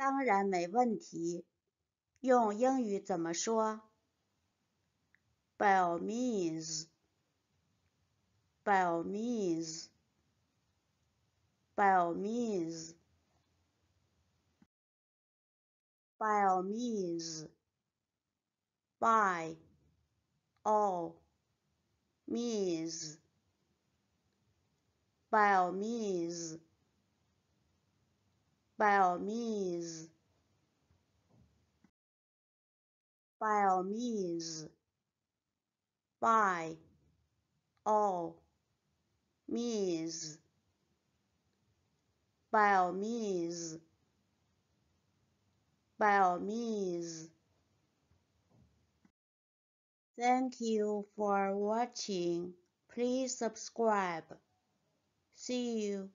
当然没问题。用英语怎么说？By all means. By all means. By all means. By all means. By all means. By all means. By all means. By all means. By all means. By all means. Thank you for watching. Please subscribe. See you.